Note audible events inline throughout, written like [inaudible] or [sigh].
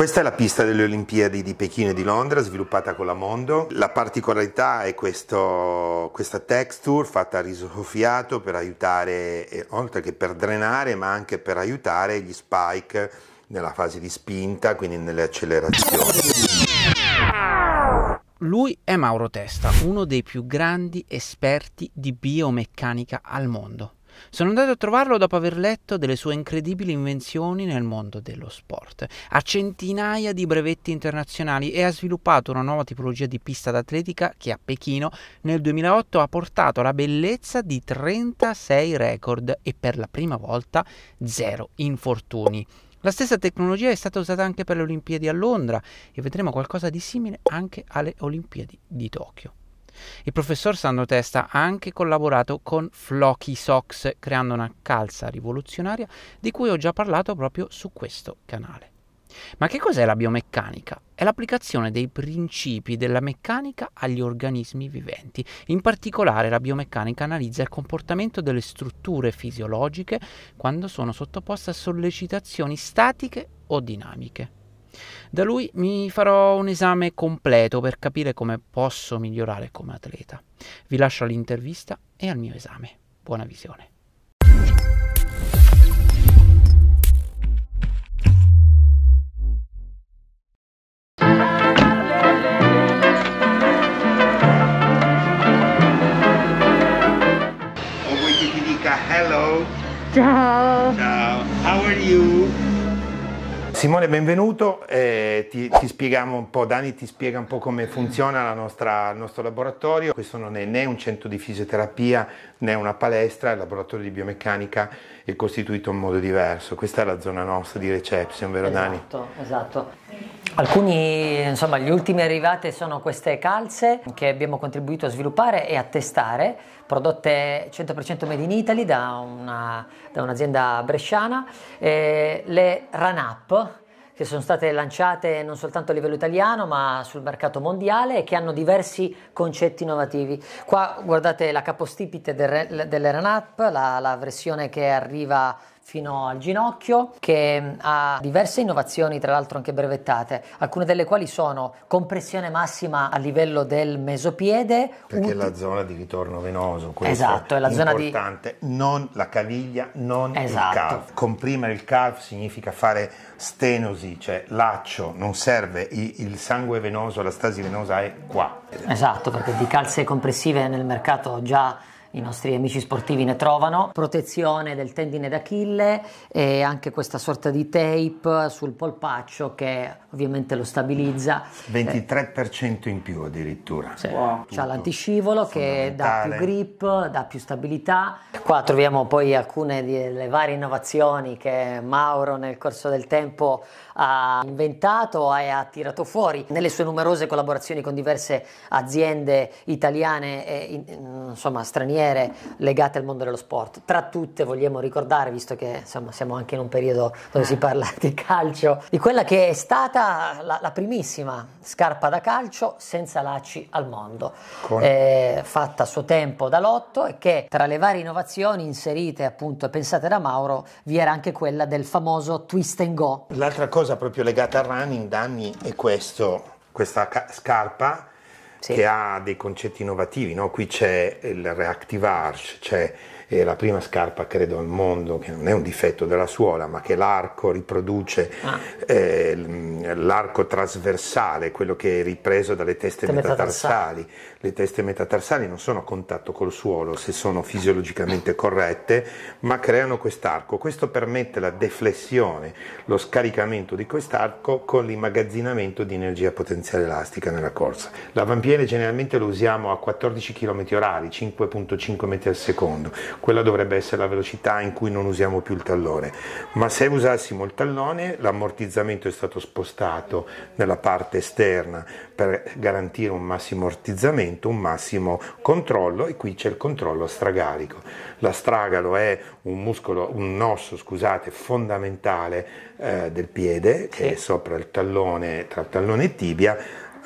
Questa è la pista delle Olimpiadi di Pechino e di Londra, sviluppata con la Mondo. La particolarità è questo, questa texture fatta a riso soffiato per aiutare, oltre che per drenare, ma anche per aiutare gli spike nella fase di spinta, quindi nelle accelerazioni. Lui è Mauro Testa, uno dei più grandi esperti di biomeccanica al mondo. Sono andato a trovarlo dopo aver letto delle sue incredibili invenzioni nel mondo dello sport. Ha centinaia di brevetti internazionali e ha sviluppato una nuova tipologia di pista d'atletica che a Pechino nel 2008 ha portato la bellezza di 36 record e per la prima volta zero infortuni. La stessa tecnologia è stata usata anche per le Olimpiadi a Londra e vedremo qualcosa di simile anche alle Olimpiadi di Tokyo. Il professor Sandro Testa ha anche collaborato con Flocky Socks, creando una calza rivoluzionaria di cui ho già parlato proprio su questo canale. Ma che cos'è la biomeccanica? È l'applicazione dei principi della meccanica agli organismi viventi. In particolare la biomeccanica analizza il comportamento delle strutture fisiologiche quando sono sottoposte a sollecitazioni statiche o dinamiche. Da lui mi farò un esame completo per capire come posso migliorare come atleta. Vi lascio all'intervista e al mio esame. Buona visione. O vuoi che ti dica hello? Ciao. Ciao, how are you? Simone, benvenuto. Eh, ti, ti, spieghiamo un po', Dani ti spiega un po' come funziona nostra, il nostro laboratorio. Questo non è né un centro di fisioterapia né una palestra, il laboratorio di biomeccanica è costituito in modo diverso. Questa è la zona nostra di reception, vero esatto, Dani? Esatto, esatto. Alcuni, insomma, gli ultimi arrivate sono queste calze che abbiamo contribuito a sviluppare e a testare, prodotte 100% made in Italy da, una, da un'azienda bresciana, eh, le Run Up, che sono state lanciate non soltanto a livello italiano ma sul mercato mondiale e che hanno diversi concetti innovativi. Qua guardate la capostipite del, delle Run Up, la, la versione che arriva fino al ginocchio, che ha diverse innovazioni, tra l'altro anche brevettate, alcune delle quali sono compressione massima a livello del mesopiede. Perché è la zona di ritorno venoso, questo esatto, è la zona di... non la caviglia, non esatto. il calf. Comprimere il calf significa fare stenosi, cioè laccio, non serve, il sangue venoso, la stasi venosa è qua. Esatto, perché di calze compressive nel mercato già i nostri amici sportivi ne trovano, protezione del tendine d'Achille e anche questa sorta di tape sul polpaccio che ovviamente lo stabilizza. 23% in più addirittura. Sì. Wow. C'ha l'antiscivolo che dà più grip, dà più stabilità. Qua troviamo poi alcune delle varie innovazioni che Mauro nel corso del tempo ha inventato e ha tirato fuori nelle sue numerose collaborazioni con diverse aziende italiane e insomma straniere legate al mondo dello sport. Tra tutte vogliamo ricordare, visto che insomma siamo anche in un periodo dove si parla di calcio, di quella che è stata la, la primissima scarpa da calcio senza lacci al mondo, eh, fatta a suo tempo da Lotto e che tra le varie innovazioni inserite appunto e pensate da Mauro vi era anche quella del famoso twist and go. L'altra cosa proprio legata al running, Danni, è questo, questa ca- scarpa sì. che ha dei concetti innovativi. No? Qui c'è il Reactive Arch, c'è è la prima scarpa credo al mondo che non è un difetto della suola ma che l'arco riproduce ah. eh, l'arco trasversale quello che è ripreso dalle teste metatarsali. le teste metatarsali non sono a contatto col suolo se sono fisiologicamente corrette ma creano quest'arco. Questo permette la deflessione lo scaricamento di quest'arco con l'immagazzinamento di energia potenziale elastica nella corsa. L'avampiede generalmente lo usiamo a 14 km orari 5.5 metri al secondo quella dovrebbe essere la velocità in cui non usiamo più il tallone, ma se usassimo il tallone l'ammortizzamento è stato spostato nella parte esterna per garantire un massimo ammortizzamento, un massimo controllo e qui c'è il controllo stragalico. L'astragalo è un muscolo, un osso, scusate, fondamentale eh, del piede che è sopra il tallone, tra tallone e tibia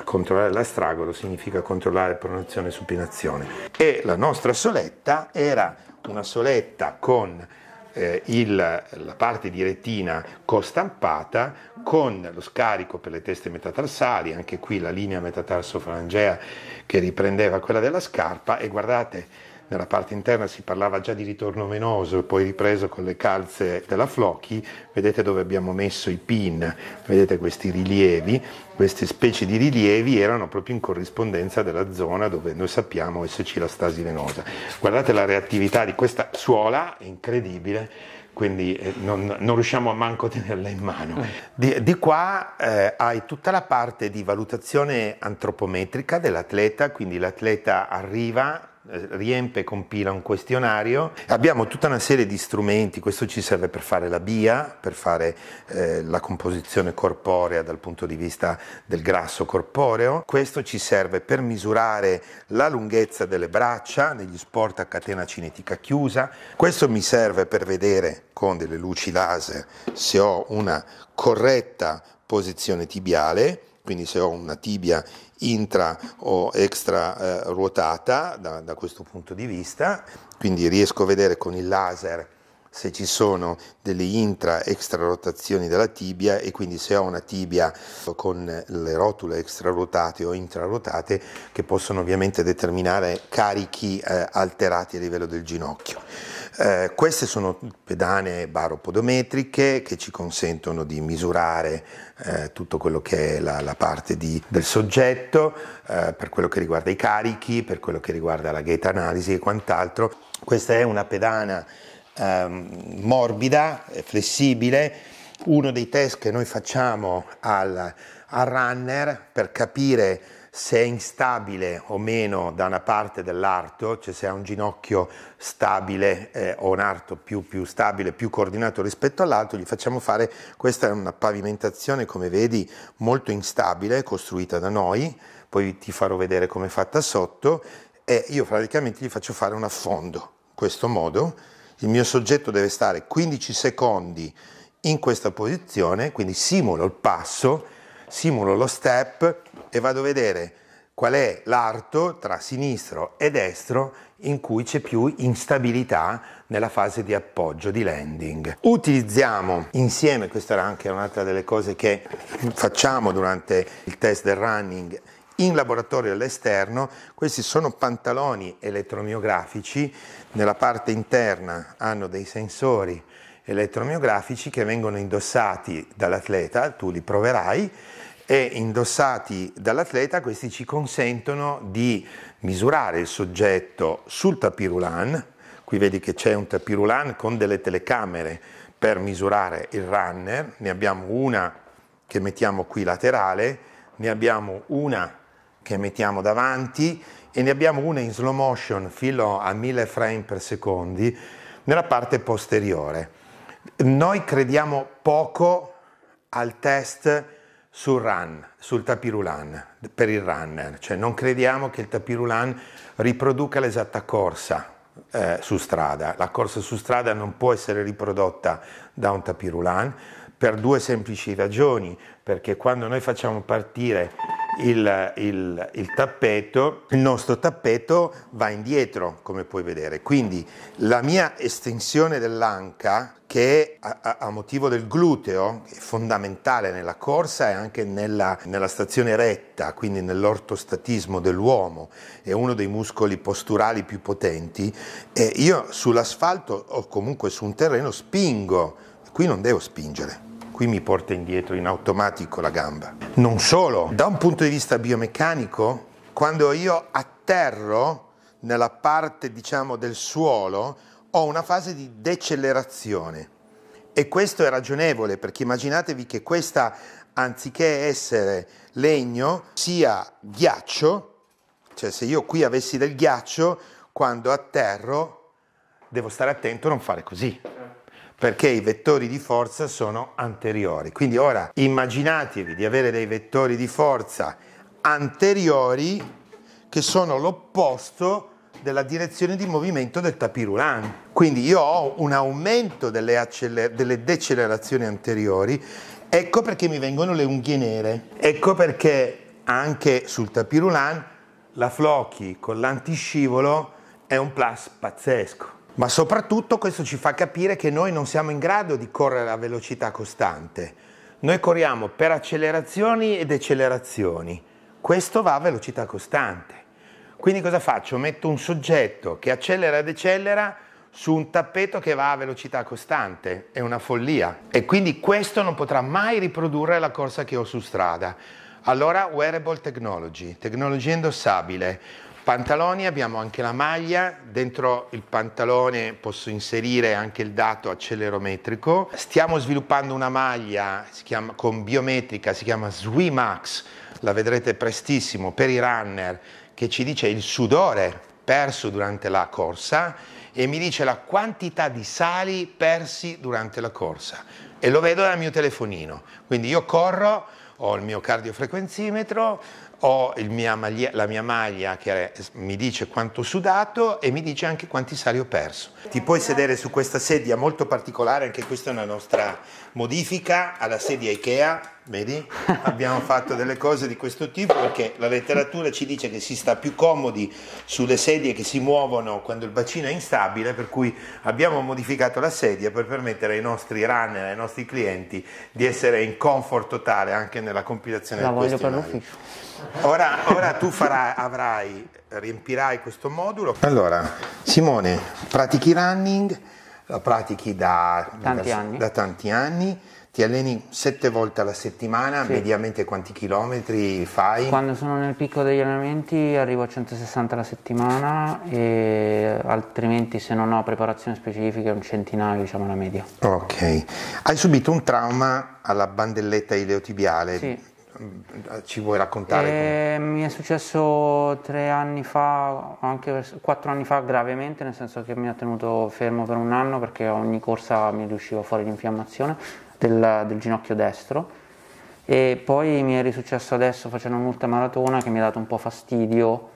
controllare l'astragolo significa controllare pronazione e supinazione. E la nostra soletta era una soletta con eh, il, la parte di retina costampata con lo scarico per le teste metatarsali, anche qui la linea metatarsofrangea che riprendeva quella della scarpa e guardate nella parte interna si parlava già di ritorno venoso e poi ripreso con le calze della Flochi, vedete dove abbiamo messo i pin, vedete questi rilievi, queste specie di rilievi erano proprio in corrispondenza della zona dove noi sappiamo esserci la stasi venosa. Guardate la reattività di questa suola, è incredibile quindi eh, non, non, riusciamo a manco tenerla in mano. Eh. Di, di qua eh, hai tutta la parte di valutazione antropometrica dell'atleta, quindi l'atleta arriva riempie e compila un questionario. Abbiamo tutta una serie di strumenti, questo ci serve per fare la BIA, per fare eh, la composizione corporea dal punto di vista del grasso corporeo, questo ci serve per misurare la lunghezza delle braccia negli sport a catena cinetica chiusa, questo mi serve per vedere con delle luci laser se ho una corretta posizione tibiale, quindi se ho una tibia intra o extra eh, ruotata da, da questo punto di vista, quindi riesco a vedere con il laser se ci sono delle intra-extra rotazioni della tibia e quindi se ho una tibia con le rotule extra ruotate o intra ruotate che possono ovviamente determinare carichi eh, alterati a livello del ginocchio. Eh, queste sono pedane baropodometriche che ci consentono di misurare eh, tutto quello che è la, la parte di, del soggetto eh, per quello che riguarda i carichi, per quello che riguarda la gate analisi e quant'altro. Questa è una pedana ehm, morbida, flessibile, uno dei test che noi facciamo al, al runner per capire se è instabile o meno da una parte dell'arto, cioè se ha un ginocchio stabile eh, o un arto più, più, stabile, più coordinato rispetto all'altro, gli facciamo fare, questa è una pavimentazione come vedi molto instabile, costruita da noi, poi ti farò vedere come è fatta sotto e io praticamente gli faccio fare un affondo, in questo modo, il mio soggetto deve stare 15 secondi in questa posizione, quindi simulo il passo, simulo lo step e vado a vedere qual è l'arto tra sinistro e destro in cui c'è più instabilità nella fase di appoggio, di landing. Utilizziamo insieme, questa era anche un'altra delle cose che facciamo durante il test del running, in laboratorio all'esterno, questi sono pantaloni elettromiografici, nella parte interna hanno dei sensori elettromiografici che vengono indossati dall'atleta, tu li proverai, e indossati dall'atleta questi ci consentono di misurare il soggetto sul tapirulan, qui vedi che c'è un tapirulan con delle telecamere per misurare il runner, ne abbiamo una che mettiamo qui laterale, ne abbiamo una che mettiamo davanti e ne abbiamo una in slow motion fino a 1000 frame per secondi nella parte posteriore. Noi crediamo poco al test sul run, sul tapirulan, per il runner, cioè non crediamo che il tapirulan riproduca l'esatta corsa eh, su strada. La corsa su strada non può essere riprodotta da un tapirulan per due semplici ragioni, perché quando noi facciamo partire il, il, il, tappeto, il nostro tappeto va indietro, come puoi vedere. Quindi la mia estensione dell'anca, che è a, a motivo del gluteo, è fondamentale nella corsa e anche nella, nella stazione retta, quindi nell'ortostatismo dell'uomo, è uno dei muscoli posturali più potenti, e io sull'asfalto o comunque su un terreno spingo, qui non devo spingere qui mi porta indietro in automatico la gamba. Non solo, da un punto di vista biomeccanico, quando io atterro nella parte diciamo del suolo, ho una fase di decelerazione e questo è ragionevole perché immaginatevi che questa anziché essere legno sia ghiaccio, cioè se io qui avessi del ghiaccio, quando atterro devo stare attento a non fare così perché i vettori di forza sono anteriori. Quindi ora immaginatevi di avere dei vettori di forza anteriori che sono l'opposto della direzione di movimento del tapirulan. Quindi io ho un aumento delle, delle decelerazioni anteriori, ecco perché mi vengono le unghie nere, ecco perché anche sul tapirulan la Flochi con l'antiscivolo è un plus pazzesco Ma soprattutto questo ci fa capire che noi non siamo in grado di correre a velocità costante. Noi corriamo per accelerazioni ed decelerazioni. Questo va a velocità costante. Quindi cosa faccio? Metto un soggetto che accelera e decelera su un tappeto che va a velocità costante, è una follia. E quindi questo non potrà mai riprodurre la corsa che ho su strada. Allora, wearable technology, tecnologia indossabile. Pantaloni, abbiamo anche la maglia, dentro il pantalone posso inserire anche il dato accelerometrico. Stiamo sviluppando una maglia chiama, con biometrica, si chiama Swimax, la vedrete prestissimo per i runner, che ci dice il sudore perso durante la corsa e mi dice la quantità di sali persi durante la corsa e lo vedo dal mio telefonino. Quindi io corro, ho il mio cardiofrequenzimetro, ho mia maglia, la mia maglia che mi dice quanto ho sudato e mi dice anche quanti sali ho perso. Ti puoi sedere su questa sedia molto particolare, anche questa è una nostra modifica alla sedia Ikea Vedi? [laughs] Abbiamo fatto delle cose di questo tipo perché la letteratura ci dice che si sta più comodi sulle sedie che si muovono quando il bacino è instabile, per cui abbiamo modificato la sedia per permettere ai nostri runner, ai nostri clienti di essere in comfort totale anche nella compilazione la del questionario. Per l'ufficio. Ora, ora tu farai, avrai, riempirai questo modulo. Allora, Simone, pratichi running, la pratichi da tanti anni. Da tanti anni ti alleni sette volte alla settimana, sì. mediamente quanti chilometri fai? Quando sono nel picco degli allenamenti arrivo a 160 alla settimana e altrimenti se non ho preparazione specifica un centinaio diciamo la media. Ok, hai subito un trauma alla bandelletta ileotibiale? Sì. Ci vuoi raccontare? Eh, mi è successo tre anni fa, anche quattro anni fa gravemente, nel senso che mi ha tenuto fermo per un anno perché ogni corsa mi riusciva fuori l'infiammazione del, del ginocchio destro e poi mi è risuccesso adesso facendo un'ultima maratona che mi ha dato un po' fastidio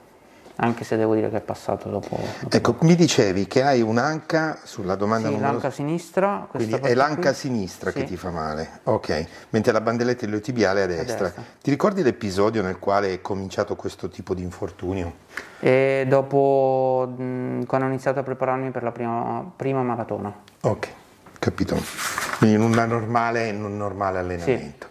anche se devo dire che è passato dopo, dopo ecco mi dicevi che hai un'anca sulla domanda sì, numero... l'anca sinistra quindi è l'anca qui. sinistra sì. che ti fa male ok mentre la bandelletta iliotibiale è a destra. a destra ti ricordi l'episodio nel quale è cominciato questo tipo di infortunio? E dopo quando ho iniziato a prepararmi per la prima, prima maratona ok capito quindi in, normale, in un normale allenamento. Sì.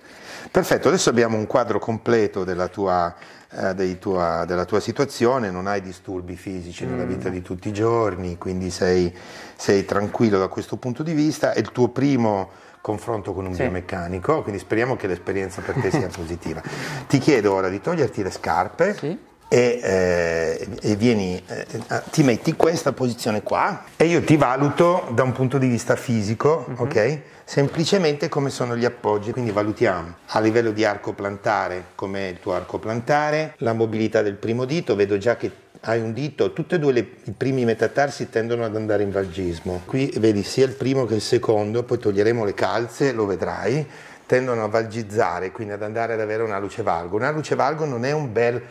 Perfetto, adesso abbiamo un quadro completo della tua, eh, tua, della tua situazione, non hai disturbi fisici mm. nella vita di tutti i giorni, quindi sei, sei, tranquillo da questo punto di vista. È il tuo primo confronto con un sì. biomeccanico, quindi speriamo che l'esperienza per te sia [laughs] positiva. Ti chiedo ora di toglierti le scarpe. Sì e, eh, e vieni, eh, ti metti in questa posizione qua e io ti valuto da un punto di vista fisico, uh-huh. ok? Semplicemente come sono gli appoggi, quindi valutiamo a livello di arco plantare com'è il tuo arco plantare, la mobilità del primo dito, vedo già che hai un dito, tutti e due le, i primi metatarsi tendono ad andare in valgismo. Qui vedi sia il primo che il secondo, poi toglieremo le calze, lo vedrai, tendono a valgizzare, quindi ad andare ad avere una luce valgo. Una luce valgo non è un bel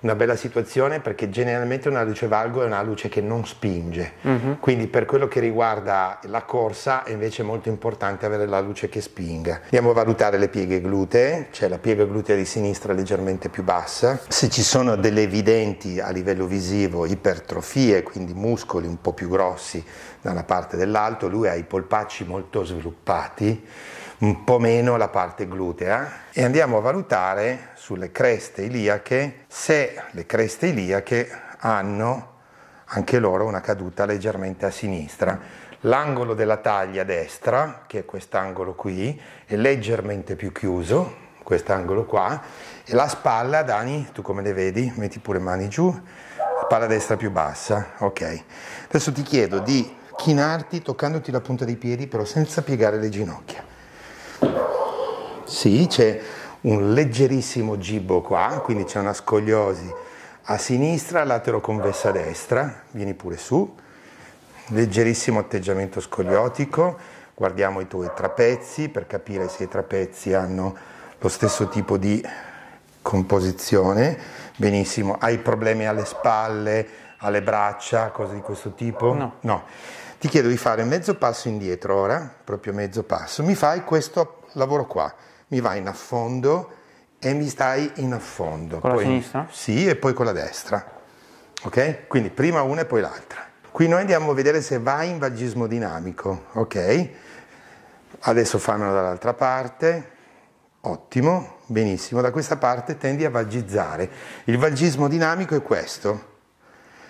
una bella situazione perché generalmente una luce valgo è una luce che non spinge, uh-huh. quindi per quello che riguarda la corsa è invece molto importante avere la luce che spinga. Andiamo a valutare le pieghe glutee, cioè la piega glutea di sinistra leggermente più bassa, se ci sono delle evidenti a livello visivo ipertrofie, quindi muscoli un po' più grossi da una parte dell'alto, lui ha i polpacci molto sviluppati, un po' meno la parte glutea e andiamo a valutare sulle creste iliache se le creste iliache hanno anche loro una caduta leggermente a sinistra. L'angolo della taglia destra, che è quest'angolo qui, è leggermente più chiuso, quest'angolo qua, e la spalla, Dani, tu come le vedi? Metti pure mani giù, spalla destra più bassa, ok. Adesso ti chiedo di chinarti toccandoti la punta dei piedi, però senza piegare le ginocchia. Sì, c'è un leggerissimo gibbo qua, quindi c'è una scogliosi a sinistra, latero convessa a destra, vieni pure su, leggerissimo atteggiamento scogliotico, guardiamo i tuoi trapezzi per capire se i trapezzi hanno lo stesso tipo di composizione, benissimo, hai problemi alle spalle, alle braccia, cose di questo tipo? No. no. Ti chiedo di fare mezzo passo indietro ora, proprio mezzo passo, mi fai questo lavoro qua mi vai in affondo e mi stai in affondo. Con poi, la sinistra? Sì, e poi con la destra. Ok? Quindi prima una e poi l'altra. Qui noi andiamo a vedere se vai in vagismo dinamico, ok? Adesso fammelo dall'altra parte. Ottimo, benissimo. Da questa parte tendi a vagizzare. Il vagismo dinamico è questo.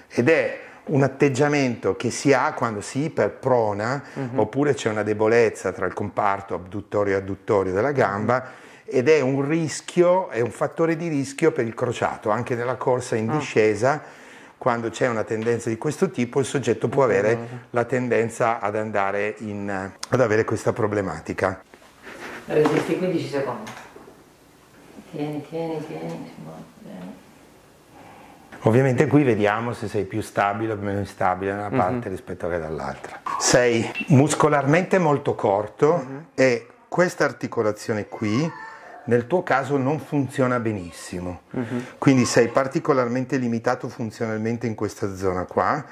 Ed è un atteggiamento che si ha quando si iperprona mm-hmm. oppure c'è una debolezza tra il comparto abduttorio e adduttorio della gamba ed è un rischio, è un fattore di rischio per il crociato, anche nella corsa in ah. discesa. Oh. Quando c'è una tendenza di questo tipo, il soggetto può avere la tendenza ad andare in, ad avere questa problematica. Resisti 15 secondi. Tieni, tieni, tieni. Ovviamente qui vediamo se sei più stabile o meno instabile da una parte mm-hmm. rispetto che dall'altra. Sei muscolarmente molto corto mm-hmm. e questa articolazione qui nel tuo caso non funziona benissimo. Uh-huh. Quindi sei particolarmente limitato funzionalmente in questa zona qua,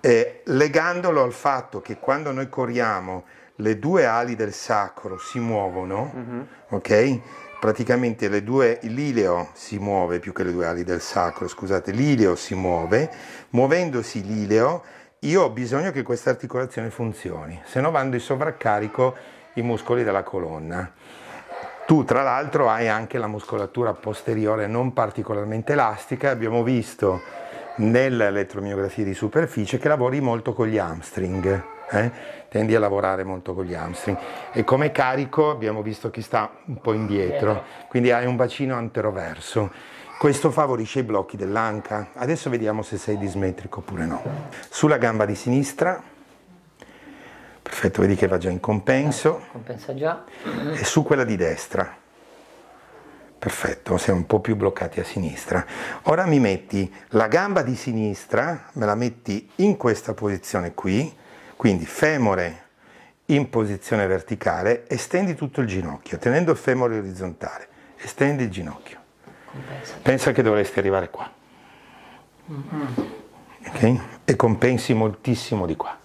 eh, legandolo al fatto che quando noi corriamo le due ali del sacro si muovono, uh-huh. ok? Praticamente le due, l'ileo si muove più che le due ali del sacro, scusate, l'ileo si muove, muovendosi l'ileo io ho bisogno che questa articolazione funzioni, se no vanno in sovraccarico i muscoli della colonna. Tu tra l'altro hai anche la muscolatura posteriore non particolarmente elastica, abbiamo visto nell'elettromiografia di superficie che lavori molto con gli hamstring eh? tendi a lavorare molto con gli hamstring e come carico abbiamo visto che sta un po' indietro, quindi hai un bacino anteroverso. Questo favorisce i blocchi dell'anca. Adesso vediamo se sei dismetrico oppure no. Sulla gamba di sinistra, perfetto, vedi che va già in compenso. Compensa già. E su quella di destra. Perfetto, siamo un po' più bloccati a sinistra. Ora mi metti la gamba di sinistra, me la metti in questa posizione qui, quindi femore in posizione verticale, estendi tutto il ginocchio, tenendo il femore orizzontale, estendi il ginocchio. Compensa. Pensa che dovresti arrivare qua. Mm-hmm. Okay? E compensi moltissimo di qua.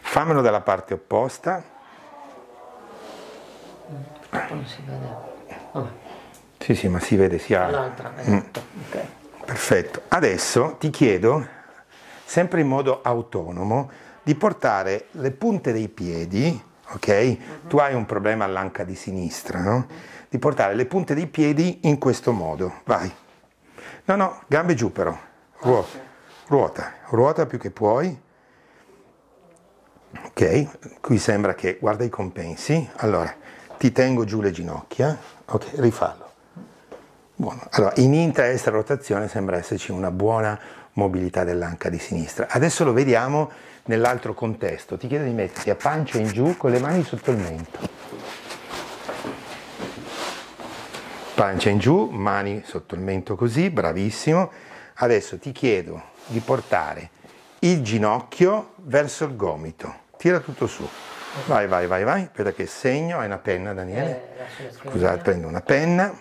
Fammelo dalla parte opposta. Non si vede. Oh. Sì, sì, ma si vede sia... L'altra, mm. esatto. Mm. Okay. Perfetto. Adesso ti chiedo, sempre in modo autonomo, di portare le punte dei piedi, ok? Uh-huh. Tu hai un problema all'anca di sinistra, no? Di portare le punte dei piedi in questo modo, vai. No, no, gambe giù però, ruota, ruota, ruota più che puoi. Ok, qui sembra che, guarda i compensi, allora ti tengo giù le ginocchia, ok, rifallo. Buono. Allora, in intra-estra rotazione sembra esserci una buona mobilità dell'anca di sinistra. Adesso lo vediamo nell'altro contesto. Ti chiedo di metterti a pancia in giù con le mani sotto il mento. Pancia in giù, mani sotto il mento così, bravissimo. Adesso ti chiedo di portare il ginocchio verso il gomito. Tira tutto su. Vai, vai, vai, vai. Aspetta che segno. Hai una penna, Daniele? Eh, Scusate, prendo una penna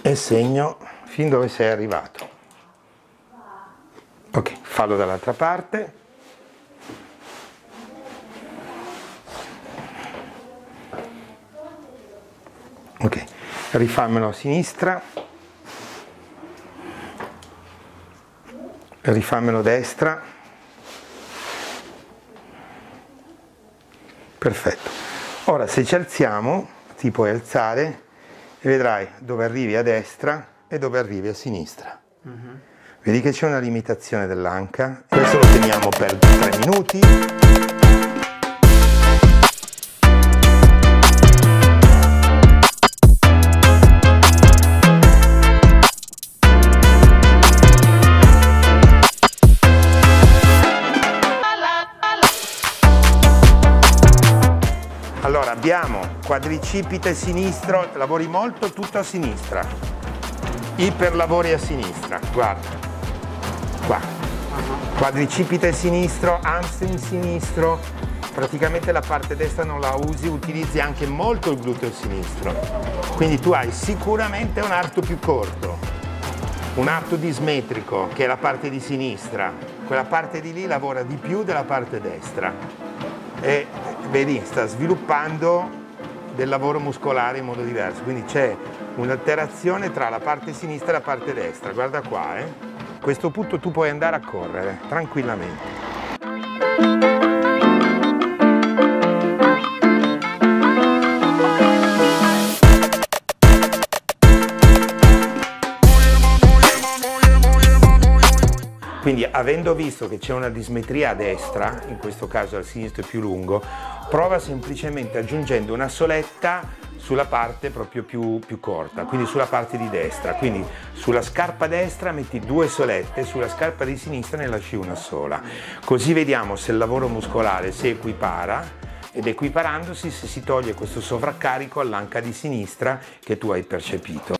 e segno fin dove sei arrivato. Ok, fallo dall'altra parte. Ok, rifammelo a sinistra. Rifammelo a destra. Perfetto. Ora se ci alziamo, ti puoi alzare e vedrai dove arrivi a destra e dove arrivi a sinistra. Mm-hmm. Vedi che c'è una limitazione dell'anca. Questo lo teniamo per 3 minuti. Allora abbiamo quadricipite sinistro, lavori molto tutto a sinistra, iperlavori a sinistra, guarda qua. Quadricipite sinistro, hamstring sinistro, praticamente la parte destra non la usi, utilizzi anche molto il gluteo sinistro. Quindi tu hai sicuramente un arto più corto, un arto dismetrico che è la parte di sinistra, quella parte di lì lavora di più della parte destra e vedi sta sviluppando del lavoro muscolare in modo diverso, quindi c'è un'alterazione tra la parte sinistra e la parte destra, guarda qua, eh? Questo punto tu puoi andare a correre tranquillamente. Quindi avendo visto che c'è una dismetria a destra, in questo caso al sinistro è più lungo, prova semplicemente aggiungendo una soletta sulla parte proprio più, più, corta, quindi sulla parte di destra. Quindi sulla scarpa destra metti due solette, sulla scarpa di sinistra ne lasci una sola. Così vediamo se il lavoro muscolare si equipara ed equiparandosi se si toglie questo sovraccarico all'anca di sinistra che tu hai percepito.